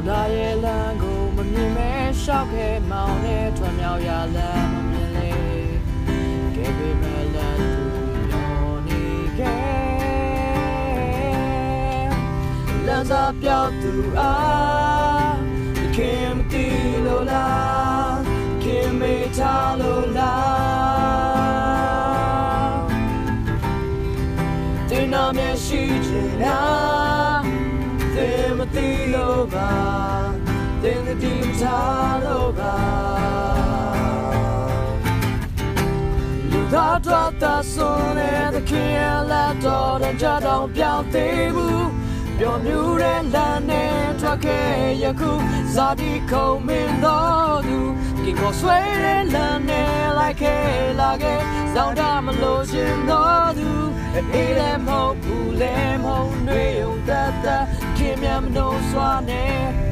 နောက်သားရဲ့လမ်းကိုမမြင်မဲရှောက်ခဲမောင်းနဲ့ထွံမြောက်ရလမ်းမမြင်လေကဲပေမဲ့လမ်းသူရောနေခဲ့လမ်းစာပြောက်သူအားခင်မတီလို့လားခင်မေထားလို့လားတင်နာမျက်ရှိချင်လားသ င်မတီလို့ပါသင်တည်ထားလို့ပါလူသားတော်သာဆိုတဲ့ခင်လာတော်တဲ့ကြတော့ပြောင်းသေးဘူးပျော်မြူးတဲ့လမ်းနဲ့ထွက်ခဲ့ယခုဇာတိခုံမင်းတော်သူကင်ကိုဆွဲတဲ့လမ်းနဲ့လိုက်ခဲ့လာခဲ့ဇောင်းတမလို့ရှင်တော်သူအေးလည်းမဟုတ်ဘူးလည်းမဟုတ်တွေုံတတ်တတ်ခင် မြမနှုံးစွာနဲ့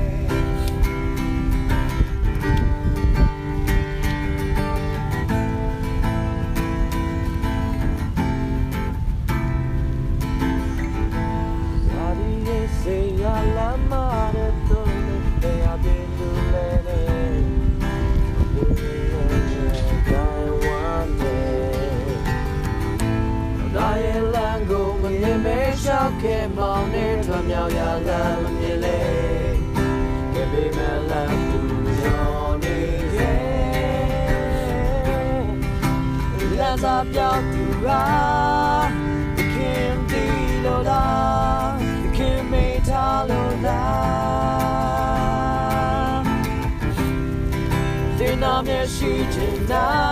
ရှောက်ခဲ့မောင်းနဲ့ထွံမြောက်ရလမ်းမမြင်လေကဲပေမဲ့လမ်းသူရောနေခဲ့လမ်းစာပြောက်သူရာခင်တီလိုလားခင်မေထားလို့လားဒီနာမျက်ရှိချင်တာ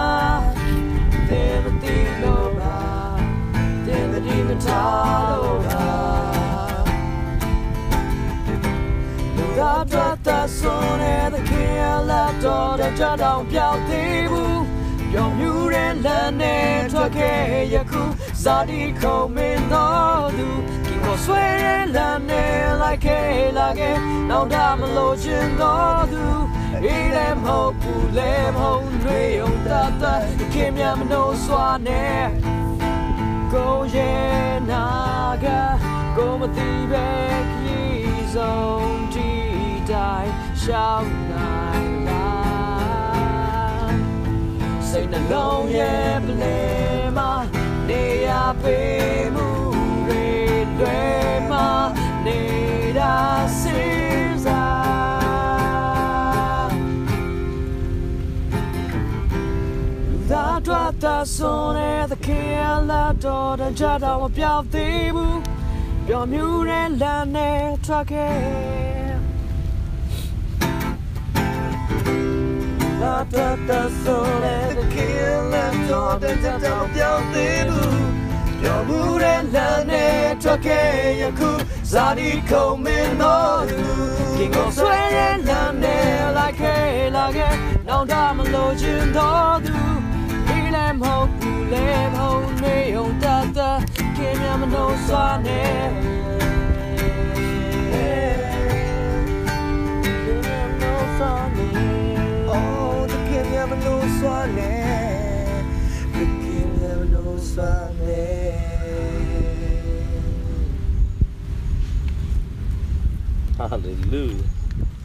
လူသားတော်သာဆိုတဲ့ခင်လာတော်တဲ့ကြောင်တောင်ပြောက်သေးဘူးပြောမြူတဲ့လမ်းနဲ့ထွက်ခဲ့ယခုဇာတိခုံမင်းတော်သူကိုဆွဲတဲ့လမ်းနဲ့လိုက်ခဲ့လာခဲ့နောက်တာမလို့ခြင်းတော်သူအေးလည်းမဟုတ်ဘူးလည်းမဟုတ်တွေုံတတ်တ တ်ခင်မြမနှိုးစွာနဲ့ကိုရဲ့နာကကိုမသိပဲခရီးဆုံးတီတိုင်းရှောင်းနိုင်လားစိတ်နှလုံးရဲ့ပလဲမှာနေရပေးမှုတွေမှာနေတာစင်စားသာတော့တာဆိုတဲ့ခင်လာတော့တကြတော့မပြောင်းသေးဘူးပျော်မြူးတဲ့လမ်းနဲ့ထွက်ခဲ့ လာတော့တာဆိုတဲ့ခင်လာတော့တကြတော့မပြောင်းသေးဘူးပျော်မှုတဲ့လမ်းနဲ့ထွက်ခဲ့ယခုဇာတိခုံမင်းတော်သူကင်ကိုဆွဲတဲ့လမ်းနဲ့လိုက်ခဲ့လာခဲ့နောက်တာမလို့ခြင်းတော်သူဒီလည်းမဟုတ်ဘူးလည်းမဟုတ်နေုံတတ်တတ်ခင်မြမနှုံးစွာနဲ့ လည်းလို့စွာနဲ့ Hallelujah.